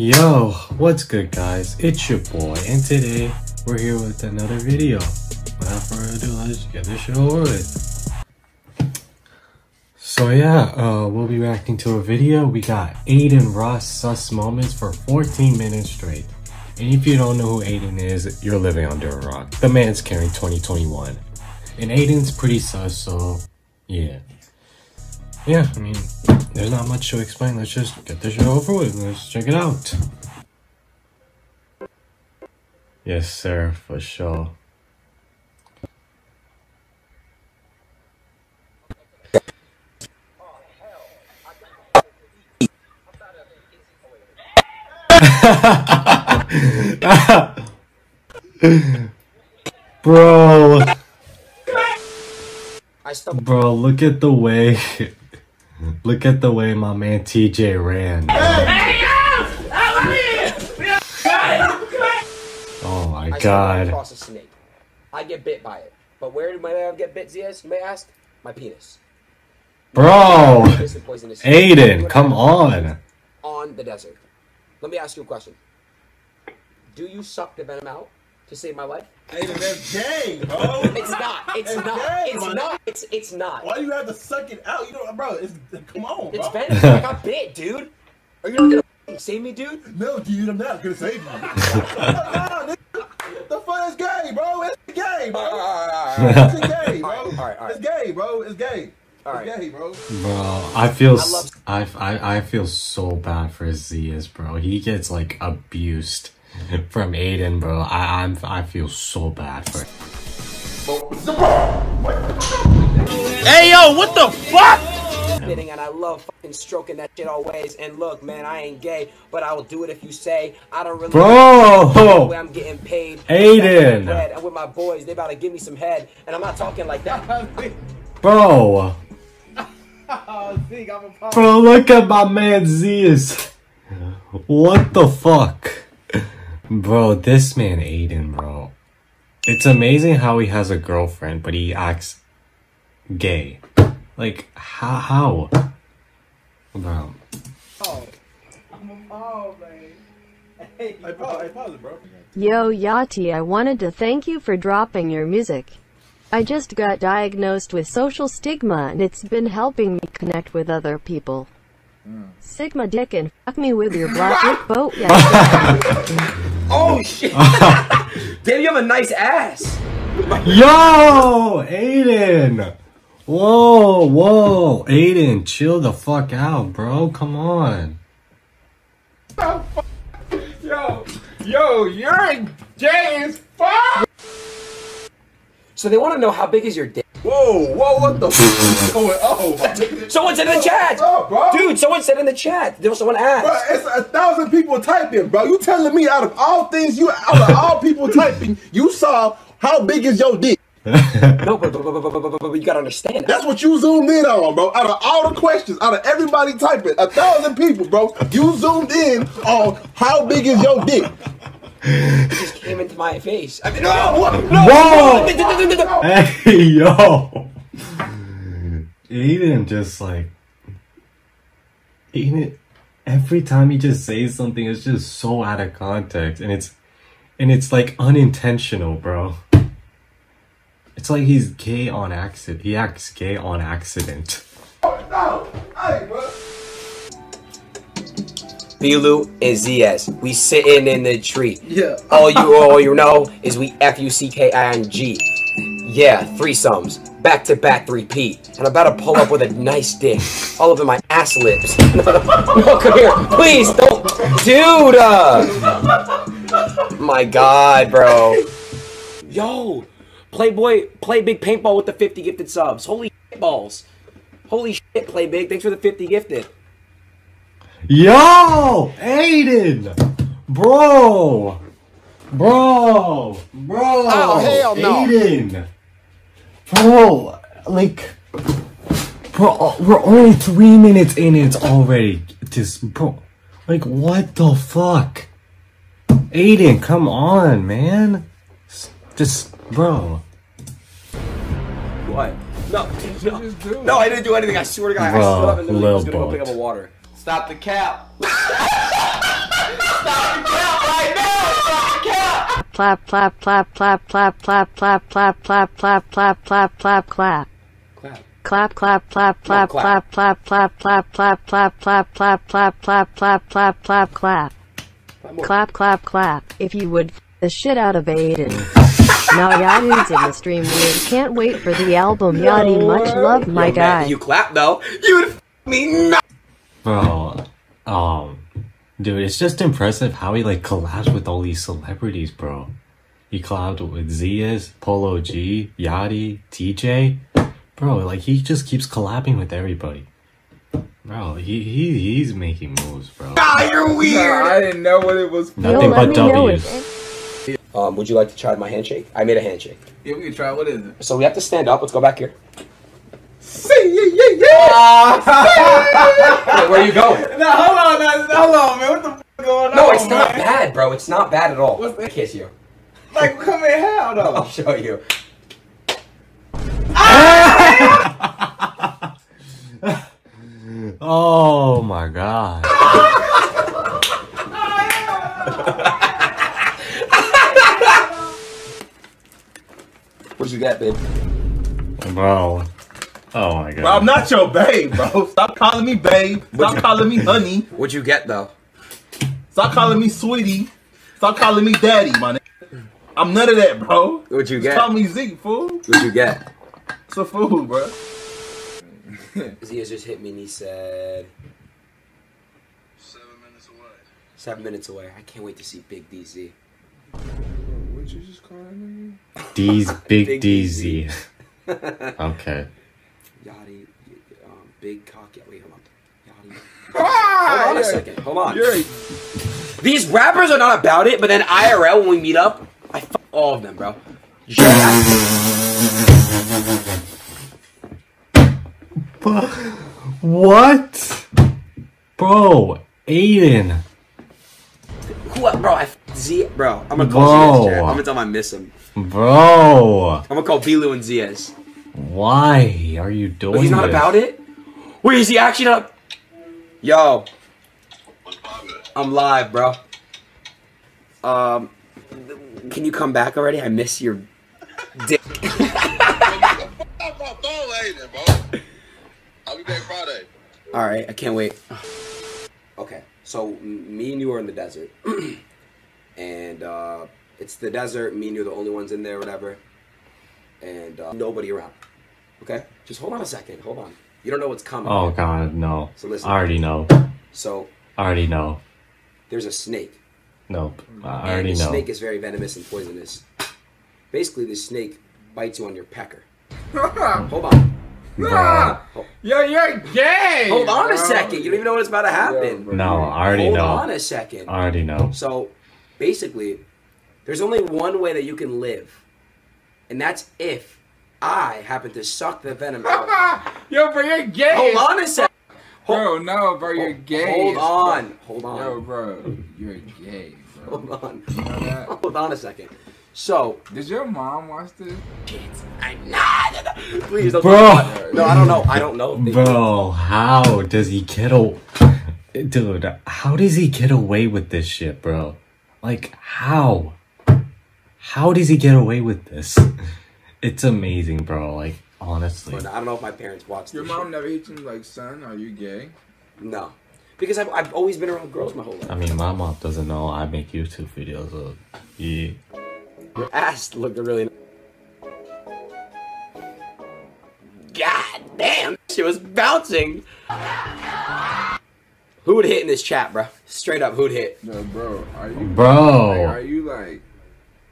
Yo, what's good guys? It's your boy and today we're here with another video. Without further ado, let's get this shit over with. So yeah, uh, we'll be reacting to a video. We got Adin Ross sus moments for 14 minutes straight. And if you don't know who Adin is, you're living under a rock. The man's carrying 2021. And Adin's pretty sus, so yeah. Yeah, I mean, there's not much to explain. Let's just get this shit over with. Let's check it out. Yes, sir, for sure. Bro. Bro, look at the way Look at the way my man TJ ran. Oh my I god. Across a snake. I get bit by it. But where did my man get bit, Zias? You may ask? My penis. Bro! Poisonous, poisonous. Adin, come on. On the desert. Let me ask you a question. Do you suck the venom out to save my life? Aiden, that's gay, bro. It's not. It's It's not. gay, It's not. It's it's not. Why do you have to suck it out? You don't, bro. It's come on, bro. It's venom. I got bit, dude. Are you not gonna save me, dude? No, dude, I'm not gonna save you. no, no, the fun is gay, bro. It's gay, bro. Alright, It's gay, bro. Alright, alright, alright. It's gay, bro. It's gay. Alright. It's gay, bro. Bro, I feel I love- s- I, I, I feel so bad for Zias, bro. He gets like abused from Adin, bro. I I'm I feel so bad for Hey yo, what the fuck? Spitting and I love fucking stroking that shit always. And look, man, I ain't gay, but I will do it if you say I don't really. Bro! The I'm getting paid. Adin! Bread, And with my boys, they about to give me some head, and I'm not talking like that. Bro! Oh, Zeke, I'm a pop. Bro, look at my man Zias. What the fuck? Bro, this man Adin, bro. It's amazing how he has a girlfriend, but he acts gay. Like, how? how? Bro. Hey, pause, hey, pause it, bro. Yo Yachty, I wanted to thank you for dropping your music. I just got diagnosed with social stigma and it's been helping me connect with other people. Sigma dick and fuck me with your black dick boat. Yeah. Oh shit! Damn, you have a nice ass. Yo! Adin! Whoa, whoa. Adin, chill the fuck out, bro. Come on. Yo, yo, you're gay as fuck. So they want to know how big is your dick? Whoa, whoa, what the fuck going on? Oh, someone said in the chat, bro. dude. Someone said in the chat. There was someone asked. Bro, it's a thousand people typing, bro. You telling me out of all things, you out of all people typing, you saw how big is your dick? No, but, but, but, but, but, but, you gotta understand. That's what you zoomed in on, bro. Out of all the questions, out of everybody typing, a thousand people, bro, you zoomed in on how big is your dick. It just came into my face. I mean, no, No, what? no, Whoa! Hey, yo! Adin just like. Adin, every time he just says something, it's just so out of context. And it's. And it's like unintentional, bro. It's like he's gay on accident. He acts gay on accident. No, hey, bro. Bilu and ZS, we sitting in the tree. Yeah. All you all you know is we F U C K I N G. Yeah, threesomes, back to back three P, and I'm about to pull up with a nice dick, all over my ass lips. no, come here, please don't, dude. Uh, my God, bro. Yo, Playboy, play big paintball with the 50 gifted subs. Holy balls. Holy shit, play big. Thanks for the 50 gifted. Yo! Adin! Bro! Bro! Bro! Oh, hell no. Adin! Bro, like. Bro, we're only three minutes in, it's already just. Bro. Like, what the fuck? Adin, come on, man. Just, bro. What? No, no, no, I didn't do anything. I swear to God, I Bro, stood up and literally was Lil gonna go pick up a water. Stop the cap. clap clap clap clap clap clap clap clap clap clap clap clap clap clap. Clap. Clap clap clap clap clap. clap clap clap clap clap clap clap clap clap clap clap clap clap. Clap more. Clap clap clap. If you would f- the shit out of Adin. Now Yachty's in the stream weird. Can't wait for the album Yachty. Much love, my Yo, man, guy. You clap though. You would f- me not. Bro, um, dude, it's just impressive how he like collabs with all these celebrities, bro. He collabed with Zias, Polo G, Yachty, TJ. Bro, like he just keeps collabing with everybody. Bro, he, he he's making moves, bro. Ah, you're Nah, weird. I didn't know what it was. Yo, Nothing let but me W's. Um, would you like to try my handshake? I made a handshake. Yeah, we can try. What is it? So we have to stand up. Let's go back here. See, yeah, yeah, yeah. Wait, where are you going? No, hold on, no, hold on, man. What the f- going No, on? No, it's not man? bad, bro. It's not bad at all. What's that? Kiss you. Like, come in how though? I'll show you. Oh my god. What'd you get, babe? Bro. Oh my Bro, I'm not your babe, bro. Stop calling me babe. Stop calling me honey. What'd you get though? Stop calling me sweetie. Stop calling me daddy, my nigga. I'm none of that, bro. What'd you Just get? call me Zeke, fool. What'd you get? It's a fool, bro. Zia just hit me and he said Seven minutes away. seven minutes away. I can't wait to see Big DZ. What you just calling me? D's Big Big DZ. Okay. Yachty, um, big cock. yeah, Wait, hold on. Yachty. Ah, Hold on a second. Hold on. You're These rappers are not about it, but then IRL when we meet up, I fuck all of them, bro. You What? Bro, Adin. Who, bro? I f- Z, bro. I'm gonna call Whoa. Zias. Jared. I'm gonna tell him I miss him. Bro. I'm gonna call Bilu and Zias. Why are you doing But he's not this? about it. Wait, is he actually not? Yo, I'm live, bro. Um, can you come back already? I miss your dick. Stop my phone later, bro. I'll be back Friday. All right, I can't wait. Okay, so me and you are in the desert, and uh, it's the desert. Me and you are the only ones in there, whatever, and uh, nobody around. Okay, just hold on a second. Hold on. You don't know what's coming. Oh god, no. So listen. I already know. So I already know. there's a snake. Nope. I and already the know. snake is very venomous and poisonous. Basically, the snake bites you on your pecker. Hold on. Bro. Yo, you're gay. Hold on a second. You don't even know what's about to happen. bro. No, I already Hold know. Hold on a second. I already know. So, basically, there's only one way that you can live, and that's if I happen to suck the venom out. Yo, bro, you're gay. Hold on a second. Bro, no, bro, you're gay. Hold on. fuck. Hold on. Yo, bro, you're gay, bro. Hold on. You know? Hold on a second. So, does your mom watch this? Kids, I'm not. Please don't. Bro. talk about it. No, I don't know. I don't know. if they- Bro, how does he get a Dude, how does he get away with this shit, bro? Like, how? How does he get away with this? It's amazing, bro. Like, honestly. But I don't know if my parents watched Your this mom shit. never hit you like, son, are you gay? No. Because I've, I've always been around girls my whole life. I mean, my mom doesn't know I make YouTube videos, so yeah. Your ass looked really. God damn, she was bouncing. Who would hit in this chat, bro? Straight up, who'd hit? No, bro, are you? Like, Bro, are you like,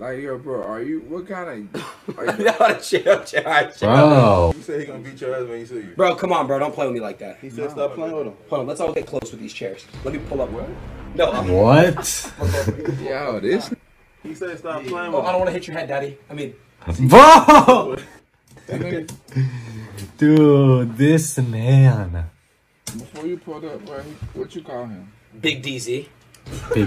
like, yo, bro, are you? What kind of? Are you, no, chill, chill, alright, chill. bro. He said he gonna beat your ass when he see you. Bro, come on, bro. Don't play with me like that. He said stop playing with him. Hold on, let's all get close with these chairs. Let me pull up. What? No, I'm- What? yo, this. He said stop playing oh, with I don't want to hit your head, daddy. I mean, Bro! Dude, this man. Before you pulled up, bro, what you call him? Big DZ. Big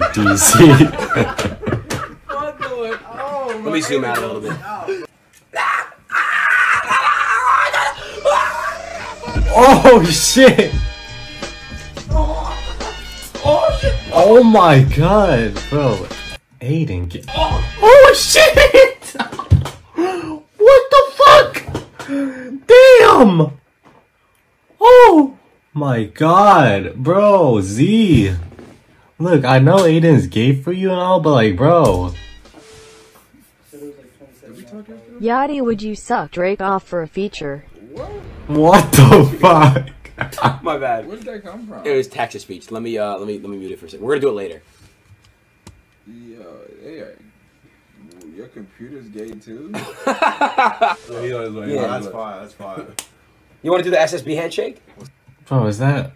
DC. Let me oh, zoom out a little bit. oh shit! Oh my god, bro. Adin get- oh, oh shit! what the fuck? Damn! Oh my god, bro, Z. Look, I know Adin's gay for you and all, but like, bro. Yachty, would you suck Drake off for a feature? What the fuck? My bad. Where did that come from? It was text-to-speech. Let me uh let me let me mute it for a second. We're gonna do it later. Yo, they your computer's gay too? Yeah. That's fine. That's fine. You wanna do the SSB handshake? Bro, is that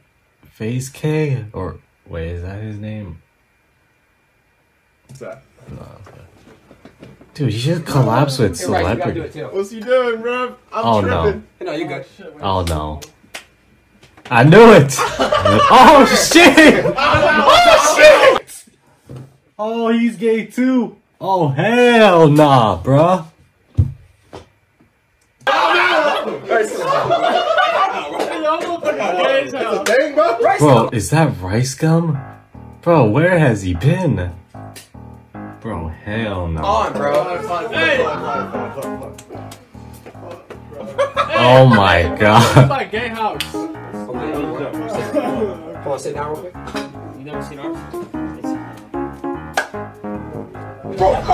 Phase K? Or, wait, is that his name? What's that? Dude, you should collapse with Hey, Rice, you gotta do it too. What's he doing, bro? I'm Oh, no. tripping. No, you're good. Oh no. I knew it! oh shit! Oh shit! Oh, he's gay too! Oh hell nah, bruh. That's a bro. Bro, is that RiceGum? Bro, where has he been? Bro, hell no. On, bro. Oh my god. my gay house. Come on, sit down real quick. You never seen ours? Bro!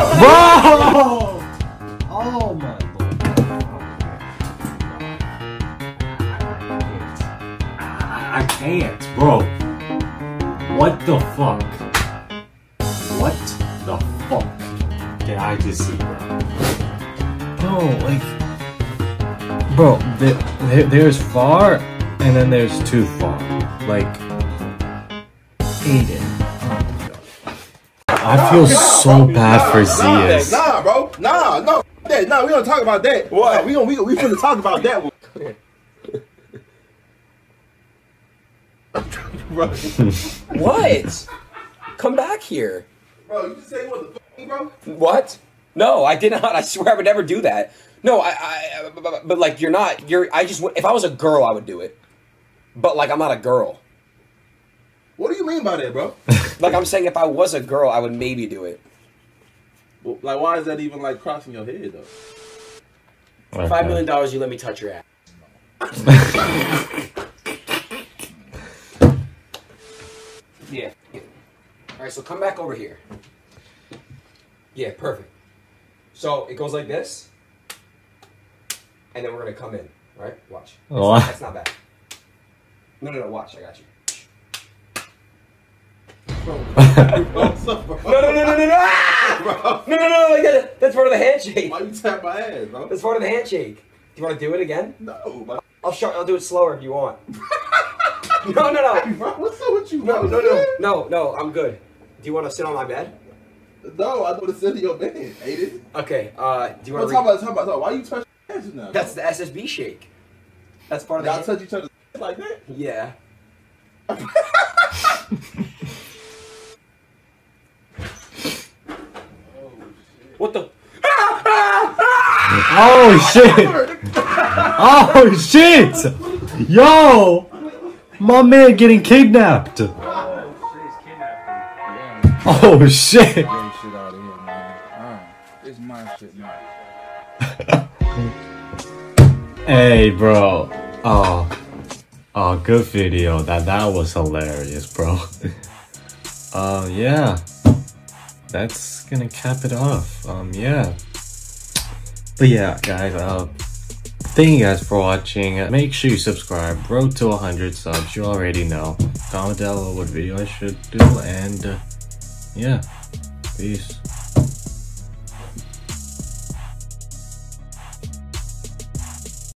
Oh my I can't, bro. What the fuck? What the fuck did I just see, bro? Bro, like, bro, there, there, there's far, and then there's too far. Like, Adin. Oh. I feel so bad for Nah, Zias. nah, bro. Nah, no. That, nah, we don't talk about that. What? Nah, we don't. we, we finna talk about that one. bro, What? Come back here. Bro, you just say what the fuck, bro? What? No, I did not. I swear I would never do that. No, I, I, but, but- but like you're not. You're. I just. If I was a girl, I would do it. But like I'm not a girl. What do you mean by that, bro? Like I'm saying, if I was a girl, I would maybe do it. Well, like, why is that even like crossing your head though? Okay. Five million dollars, you let me touch your ass. Yeah. yeah. All right, so come back over here. Yeah, perfect. So it goes like this, and then we're gonna come in. Right? Watch. That's, What? that's not bad. No, no, no. Watch. I got you. What's up, bro? No, no, no, no, no, no! Ah! Bro, No, no, no! Like that. That's part of the handshake. why you tap my ass, bro? That's part of the handshake. Do you want to do it again? No, bro. I'll show. I'll do it slower if you want. no, no, no. Bro, what's up with you, No, bro? no, no, no, no, I'm good. Do you want to sit on my bed? No, I want to sit in your bed, Adin. Okay, uh, do you Bro, want to talk about, talk about, talk. Why you touch your ass now? That's the SSB shake. That's part of y'all the touch each other's like that. Yeah. what the? Oh shit! Oh shit! Yo! My man getting kidnapped! Oh shit! Shit out of here, man. Uh, it's my shit now. Hey bro. Oh. Oh good video. That that was hilarious, bro. Uh yeah. That's gonna cap it off. Um yeah. But yeah, guys, uh thank you guys for watching. Uh, Make sure you subscribe. Road to 100 subs, you already know. Comment down below what video I should do, and uh, yeah, peace.